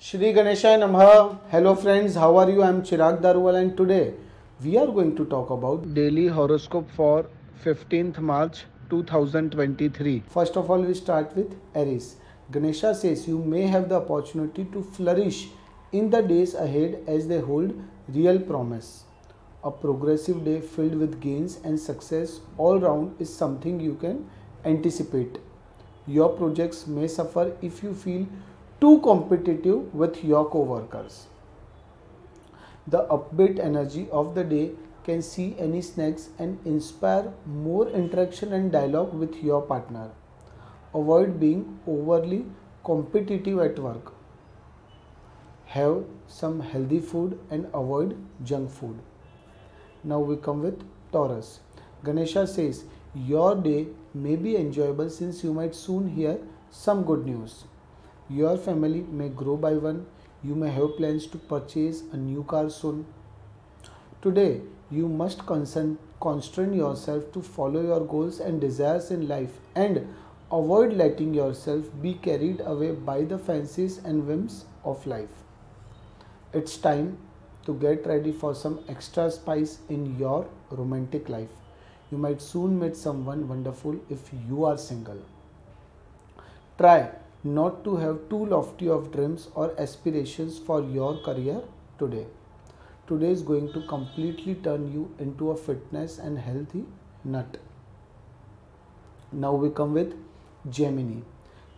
Shri Ganesha Namaha. Hello friends, how are you? I am Chirag Daruwalla and today we are going to talk about daily horoscope for 15th March 2023. First of all, we start with Aries. Ganesha says you may have the opportunity to flourish in the days ahead as they hold real promise. A progressive day filled with gains and success all round is something you can anticipate. Your projects may suffer if you feel too competitive with your co-workers. The upbeat energy of the day can see any snacks and inspire more interaction and dialogue with your partner. Avoid being overly competitive at work. Have some healthy food and avoid junk food. Now we come with Taurus. Ganesha says your day may be enjoyable since you might soon hear some good news. Your family may grow by one. You may have plans to purchase a new car soon. Today, you must constrain yourself to follow your goals and desires in life and avoid letting yourself be carried away by the fancies and whims of life. It's time to get ready for some extra spice in your romantic life. You might soon meet someone wonderful if you are single. Try not to have too lofty of dreams or aspirations for your career today. Today is going to completely turn you into a fitness and healthy nut. Now we come with Gemini.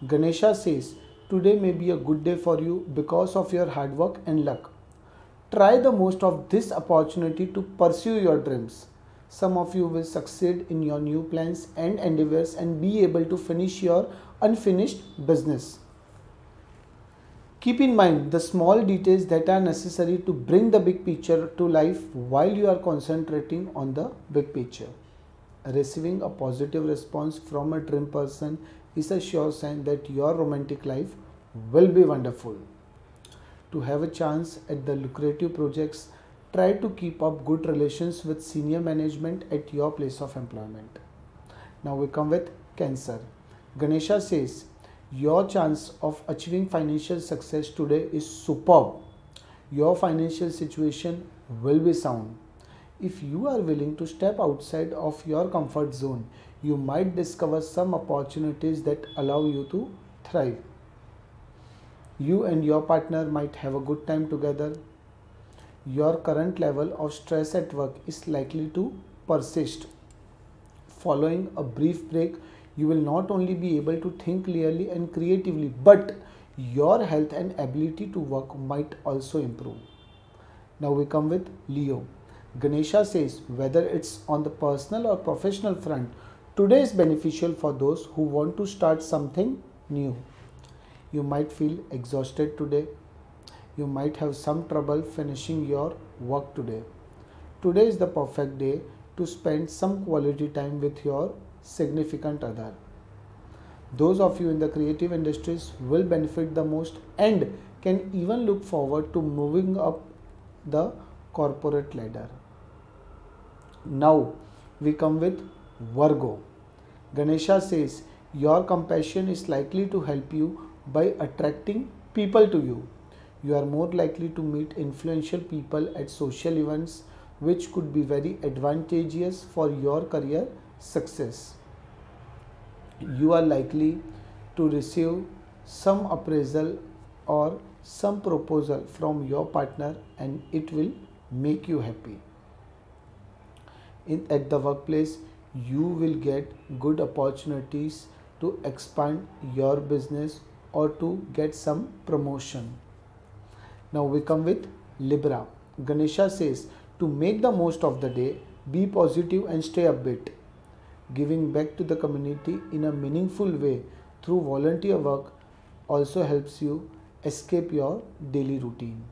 Ganesha says today may be a good day for you because of your hard work and luck. Try the most of this opportunity to pursue your dreams. Some of you will succeed in your new plans and endeavors and be able to finish your unfinished business. Keep in mind the small details that are necessary to bring the big picture to life while you are concentrating on the big picture. Receiving a positive response from a dream person is a sure sign that your romantic life will be wonderful. To have a chance at the lucrative projects, try to keep up good relations with senior management at your place of employment. Now we come with Cancer. Ganesha says, Your chance of achieving financial success today is superb. Your financial situation will be sound. If you are willing to step outside of your comfort zone, you might discover some opportunities that allow you to thrive. You and your partner might have a good time together. Your current level of stress at work is likely to persist. Following a brief break, you will not only be able to think clearly and creatively, but your health and ability to work might also improve. Now we come with Leo. Ganesha says whether it's on the personal or professional front, today is beneficial for those who want to start something new. You might feel exhausted today. You might have some trouble finishing your work today. Today is the perfect day to spend some quality time with your significant other. Those of you in the creative industries will benefit the most and can even look forward to moving up the corporate ladder. Now we come with Virgo. Ganesha says your compassion is likely to help you by attracting people to you. You are more likely to meet influential people at social events, which could be very advantageous for your career success. You are likely to receive some appraisal or some proposal from your partner and it will make you happy. In, at the workplace, you will get good opportunities to expand your business or to get some promotion. Now we come with Libra. Ganesha says to make the most of the day, be positive and stay upbeat giving back to the community in a meaningful way through volunteer work also helps you escape your daily routine.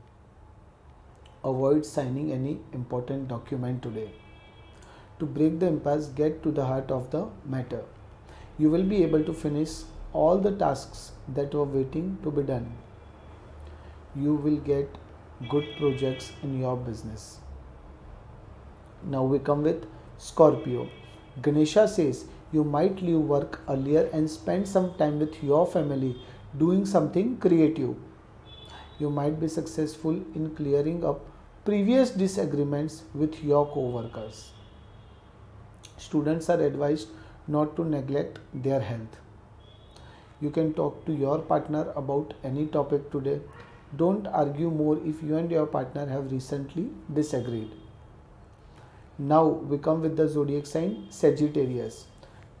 Avoid signing any important document today. To break the impasse, get to the heart of the matter. You will be able to finish all the tasks that were waiting to be done. You will get good projects in your business. Now we come with Scorpio. Ganesha says you might leave work earlier and spend some time with your family doing something creative. you might be successful in clearing up previous disagreements with your co-workers. Students are advised not to neglect their health. You can talk to your partner about any topic today. Don't argue more if you and your partner have recently disagreed. Now we come with the zodiac sign Sagittarius.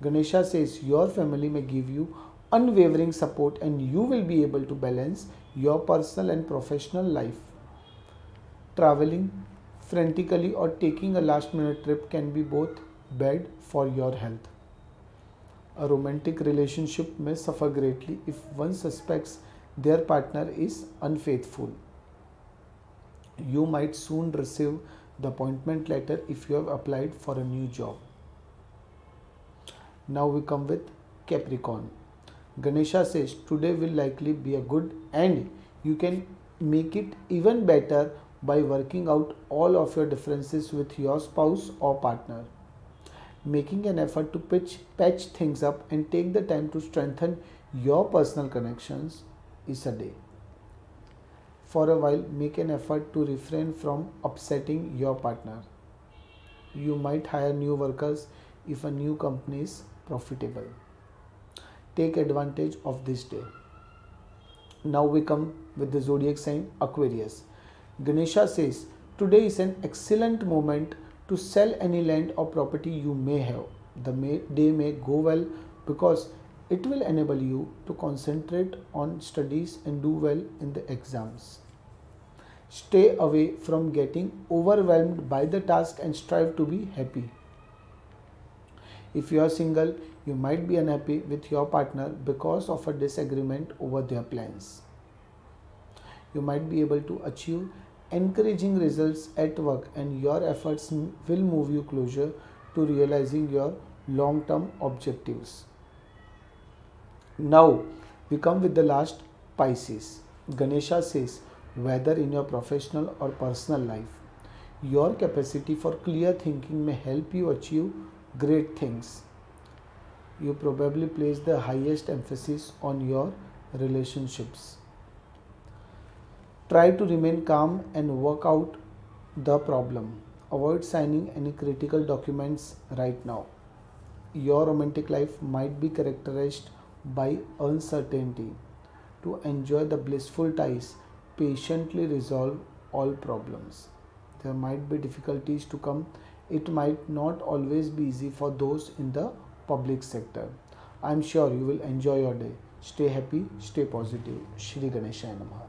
Ganesha says your family may give you unwavering support and you will be able to balance your personal and professional life. Traveling frantically or taking a last minute trip can be both bad for your health. A romantic relationship may suffer greatly if one suspects their partner is unfaithful. You might soon receive the appointment letter if you have applied for a new job. Now we come with Capricorn. Ganesha says today will likely be a good and you can make it even better by working out all of your differences with your spouse or partner. Making an effort to pitch, patch things up and take the time to strengthen your personal connections is a day. For a while, make an effort to refrain from upsetting your partner. You might hire new workers if a new company is profitable take advantage of this day. Now we come with the zodiac sign Aquarius. Ganesha says today is an excellent moment to sell any land or property you may have. The may, day may go well because it will enable you to concentrate on studies and do well in the exams. Stay away from getting overwhelmed by the task and strive to be happy. If you are single, you might be unhappy with your partner because of a disagreement over their plans. You might be able to achieve encouraging results at work and your efforts will move you closer to realizing your long term objectives. Now we come with the last Pisces. Ganesha says, whether in your professional or personal life, your capacity for clear thinking may help you achieve great things. You probably place the highest emphasis on your relationships. Try to remain calm and work out the problem. Avoid signing any critical documents right now. Your romantic life might be characterized by uncertainty. To enjoy the blissful ties, patiently resolve all problems. There might be difficulties to come it might not always be easy for those in the public sector. I'm sure you will enjoy your day. Stay happy, stay positive. Shri Ganesha Namaha.